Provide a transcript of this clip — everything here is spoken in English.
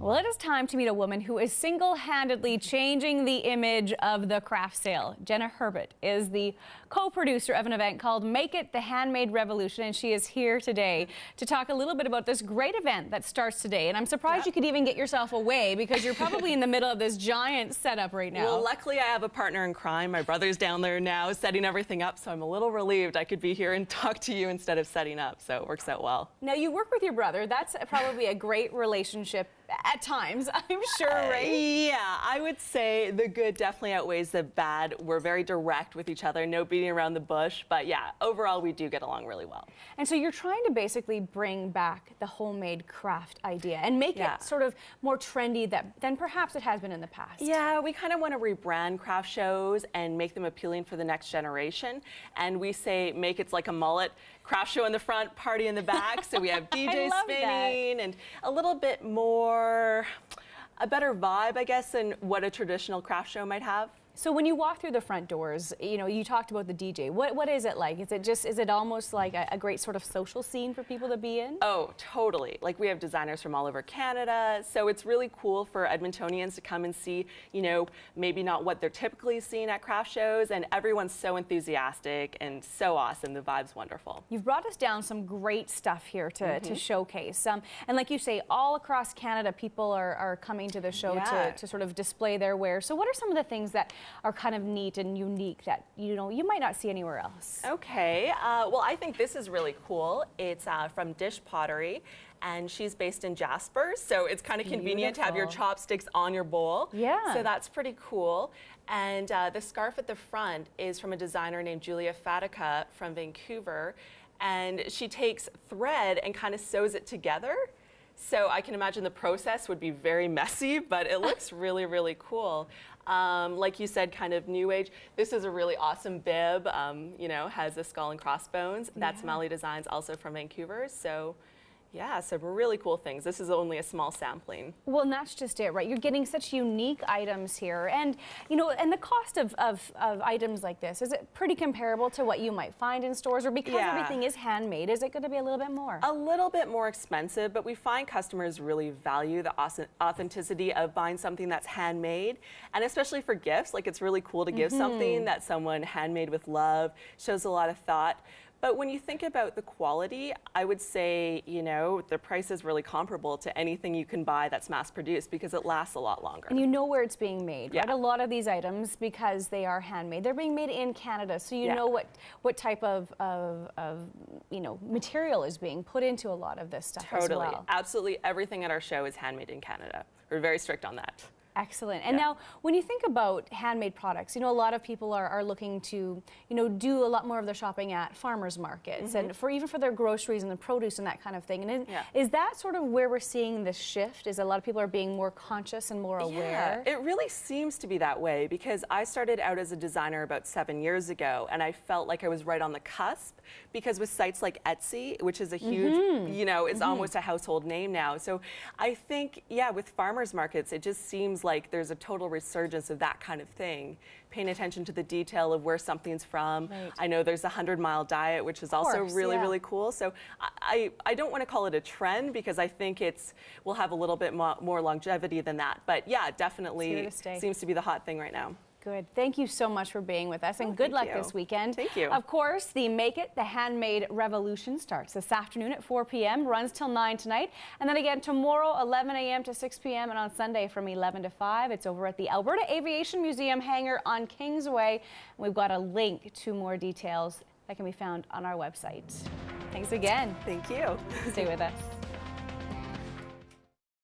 Well, it is time to meet a woman who is single-handedly changing the image of the craft sale. Jenna Herbut is the co-producer of an event called Make It the Handmade Revolution, and she is here today to talk a little bit about this great event that starts today. And I'm surprised yep. you could even get yourself away because you're probably in the middle of this giant setup right now. Well, luckily I have a partner in crime. My brother's down there now setting everything up, so I'm a little relieved I could be here and talk to you instead of setting up, so it works out well. Now, you work with your brother. That's probably a great relationship at times, I'm sure, right? Uh, yeah, I would say the good definitely outweighs the bad. We're very direct with each other, no beating around the bush, but yeah, overall we do get along really well. And so you're trying to basically bring back the homemade craft idea and make yeah. it sort of more trendy that, than perhaps it has been in the past. Yeah, we kind of want to rebrand craft shows and make them appealing for the next generation. And we say make it like a mullet, craft show in the front, party in the back. So we have DJ spinning that. and a little bit more, a better vibe, I guess, than what a traditional craft show might have. So when you walk through the front doors, you know, you talked about the DJ. What what is it like? Is it just is it almost like a, a, great sort of social scene for people to be in? Oh, totally. Like we have designers from all over Canada, so it's really cool for Edmontonians to come and see, you know, maybe not what they're typically seeing at craft shows, and everyone's so enthusiastic and so awesome. The vibe's wonderful. You've brought us down some great stuff here to, mm -hmm. to mm-hmm. showcase. Um, and like you say, all across Canada, people are, are coming to the show yeah. to, to sort of display their wares. So what are some of the things that are kind of neat and unique that you know you might not see anywhere else. Okay, uh, well I think this is really cool. It's uh, from Dish Pottery and she's based in Jasper, so it's kind of convenient to have your chopsticks on your bowl. Yeah. So that's pretty cool. And uh, the scarf at the front is from a designer named Julia Fatica from Vancouver, and she takes thread and kind of sews it together. So I can imagine the process would be very messy, but it looks really, really cool. Um, like you said, kind of new age. This is a really awesome bib, um, you know, has a skull and crossbones. That's yeah. Mali Designs, also from Vancouver. So yeah, some really cool things. This is only a small sampling. Well, and that's just it, right? You're getting such unique items here. And, you know, and the cost of, of, of items like this, is it pretty comparable to what you might find in stores? Or because yeah. everything is handmade, is it going to be a little bit more? A little bit more expensive, but we find customers really value the authenticity of buying something that's handmade. And especially for gifts, like it's really cool to give mm -hmm. something that someone handmade with love, shows a lot of thought. But when you think about the quality, I would say, you know, the price is really comparable to anything you can buy that's mass produced because it lasts a lot longer. And you know where it's being made, yeah. right? A lot of these items, because they are handmade, they're being made in Canada. So you yeah. know what, what type of, of, of, you know, material is being put into a lot of this stuff totally. as well. Absolutely everything at our show is handmade in Canada. We're very strict on that. Excellent. And yeah. now, when you think about handmade products, you know, a lot of people are, are looking to, you know, do a lot more of their shopping at farmers markets mm -hmm. and for even for their groceries and the produce and that kind of thing. And yeah. is that sort of where we're seeing this shift? Is a lot of people are being more conscious and more aware? Yeah, it really seems to be that way because I started out as a designer about seven years ago and I felt like I was right on the cusp because with sites like Etsy, which is a huge, mm -hmm. you know, it's mm -hmm. almost a household name now. So I think, yeah, with farmers markets, it just seems like there's a total resurgence of that kind of thing, paying attention to the detail of where something's from. Right. I know there's a 100 mile diet, which is also really, yeah. really cool. So I, I don't want to call it a trend because I think it's, will have a little bit more, more longevity than that. But yeah, definitely seems to be the hot thing right now. Good. Thank you so much for being with us and oh, good luck you. this weekend. Thank you. Of course, the Make It the Handmade Revolution starts this afternoon at 4 p.m., runs till 9 tonight, and then again tomorrow 11 a.m. to 6 p.m. and on Sunday from 11 to 5. It's over at the Alberta Aviation Museum hangar on Kingsway. We've got a link to more details that can be found on our website. Thanks again. Thank you. Stay with us.